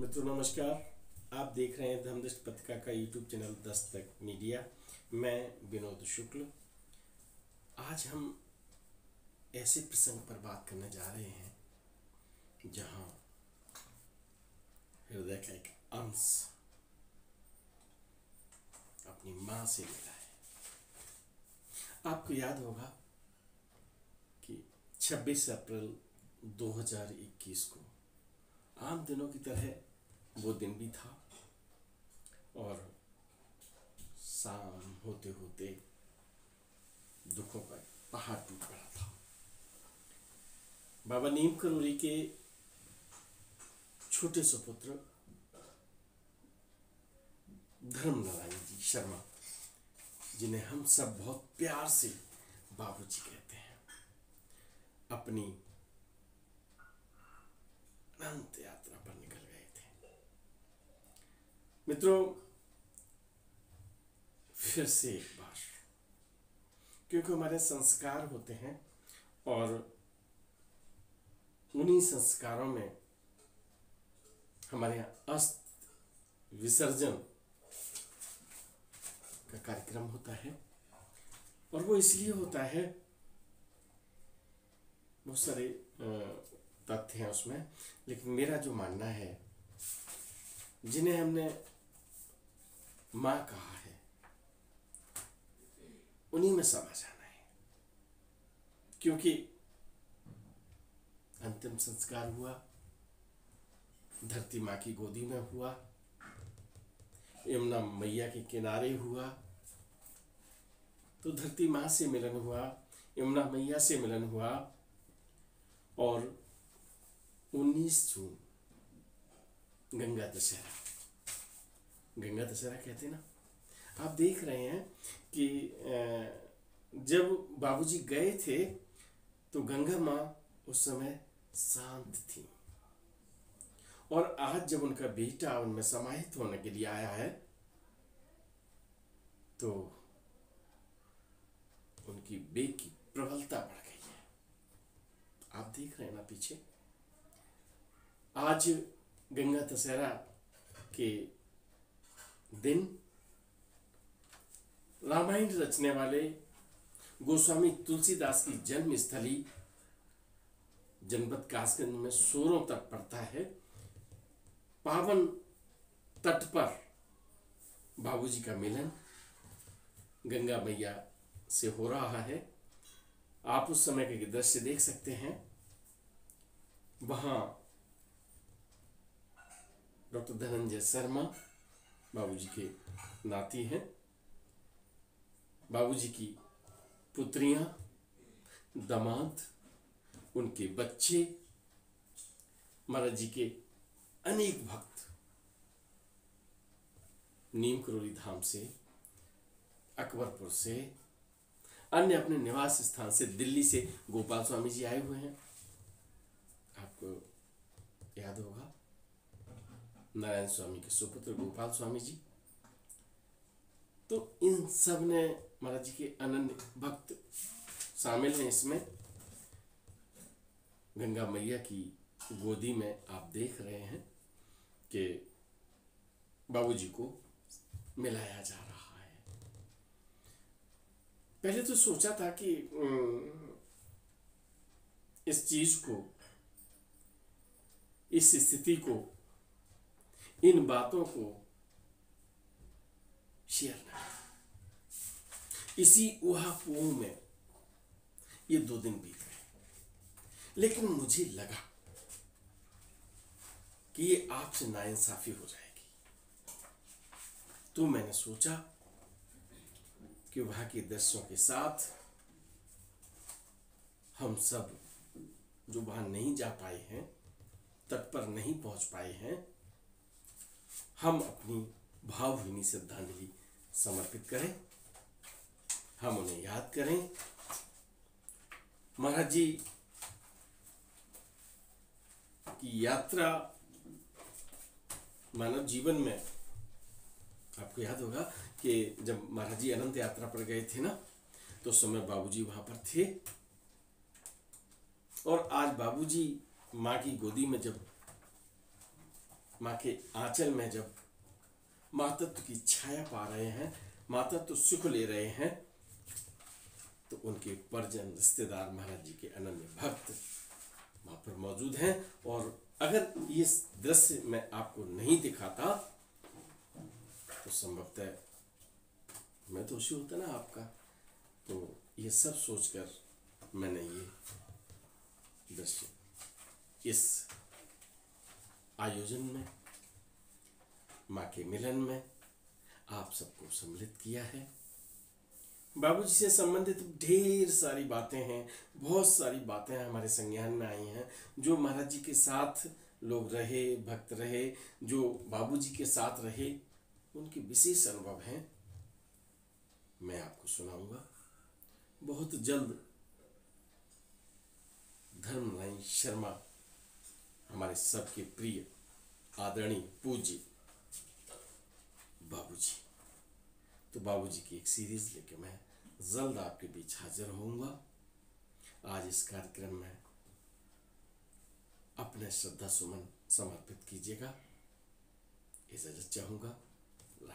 मित्रों, नमस्कार। आप देख रहे हैं धर्मदृष्ट पत्रिका का यूट्यूब चैनल दस्तक मीडिया। मैं विनोद शुक्ल। आज हम ऐसे प्रसंग पर बात करने जा रहे हैं, जहाँ हृदय का एक अंश अपनी माँ से मिला है। आपको याद होगा कि 26 अप्रैल 2021 को आम दिनों की तरह वो दिन भी था और शाम होते होते दुखों का पहाड़ टूट पड़ा था। बाबा नीम करोली के छोटे सुपुत्र धर्म नारायण जी शर्मा, जिन्हें हम सब बहुत प्यार से बाबूजी कहते हैं, अपनी अनंत यात्रा पर निकल। मित्रों, फिर से एक बार, क्योंकि हमारे संस्कार होते हैं और उन्हीं संस्कारों में हमारे यहाँ अस्त विसर्जन का कार्यक्रम होता है और वो इसलिए होता है, बहुत सारे तथ्य हैं उसमें, लेकिन मेरा जो मानना है, जिन्हें हमने माँ कहा है? उन्हीं में समा जाना है। क्योंकि अंतिम संस्कार हुआ, धरती माँ की गोदी में हुआ, यमुना मैया के किनारे हुआ तो धरती माँ से मिलन हुआ, यमुना मैया से मिलन हुआ, और 19 जून गंगा दशहरा। गंगा दशहरा कहते ना। आप देख रहे हैं कि जब बाबूजी गए थे तो गंगा माँ उस समय शांत थी। और आज जब उनका बेटा उनमें समाहित होने के लिए आया है तो उनकी बेग की प्रबलता बढ़ गई है। आप देख रहे हैं ना पीछे? आज गंगा दशहरा के दिन, रामायण रचने वाले गोस्वामी तुलसीदास की जन्म स्थली जनपद कासगंज में सोरों तक पड़ता है। पावन तट पर बाबूजी का मिलन गंगा मैया से हो रहा है। आप उस समय के दृश्य देख सकते हैं। वहाँ डॉक्टर धनंजय शर्मा बाबूजी के नाती हैं। बाबूजी की पुत्रियाँ, दामाद, उनके बच्चे, महाराज जी के अनेक भक्त नीम करोली धाम से, अकबरपुर से, अन्य अपने निवास स्थान से दिल्ली से गोपाल स्वामी जी आए हुए हैं। आपको याद होगा नारायण स्वामी के सुपुत्र गोपाल स्वामी जी तो इन सबने महाराज जी के अनन्य भक्त शामिल हैं इसमें। गंगा मैया की गोदी में आप देख रहे हैं कि बाबूजी को मिलाया जा रहा है। पहले तो सोचा था कि इस चीज़ को, इस स्थिति को इन बातों को शेयर ना इसी उहापोह में ये दो दिन बीत गए। लेकिन मुझे लगा कि ये आपसे नाइंसाफी हो जाएगी। तो मैंने सोचा कि वहाँ के दृश्यों के साथ हम सब जो वहाँ नहीं जा पाए हैं, तट पर नहीं पहुँच पाए हैं हम अपनी भावहीनी श्रद्धांजलि समर्पित करें। हम उन्हें याद करें। महाराज जी, की यात्रा मानव जीवन में आपको याद होगा कि जब महाराज जी अनंत यात्रा पर गए थे ना तो उस समय बाबूजी वहाँ पर थे। और आज बाबूजी माँ की गोदी में जब माँ के आंचल में जब मातत्व की छाया पा रहे हैं, मातत्व सुख ले रहे हैं तो उनके परिजन रिश्तेदार महाराज जी के अनन्य भक्त वहाँ पर मौजूद हैं। और अगर ये दृश्य मैं आपको नहीं दिखाता तो संभवतः मैं तो उसी होता ना आपका। तो ये सब सोचकर मैंने ये दृश्य इस आयोजन में, माँ के मिलन में आप सबको सम्मिलित किया है। बाबूजी से संबंधित ढेर सारी बातें हैं, बहुत सारी बातें हमारे संज्ञान में आई हैं, जो महाराज जी के साथ लोग रहे, भक्त रहे, जो बाबूजी के साथ रहे, उनके विशेष अनुभव हैं। मैं आपको सुनाऊँगा। बहुत जल्द धर्मराय शर्मा हमारे सबके प्रिय आदरणीय पूज्य बाबूजी। तो बाबूजी की एक सीरीज़ लेके मैं जल्द आपके बीच हाजिर होऊँगा। आज इस कार्यक्रम में अपने श्रद्धा सुमन समर्पित कीजिएगा। इजाज़त चाहूँगा। राम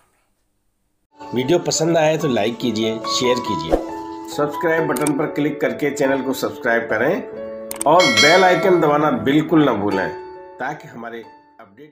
राम। वीडियो पसंद आए तो लाइक कीजिए शेयर कीजिए। सब्सक्राइब बटन पर क्लिक करके चैनल को सब्सक्राइब करें। और बेल आइकन दबाना बिल्कुल ना भूलें ताकि हमारे अपडेट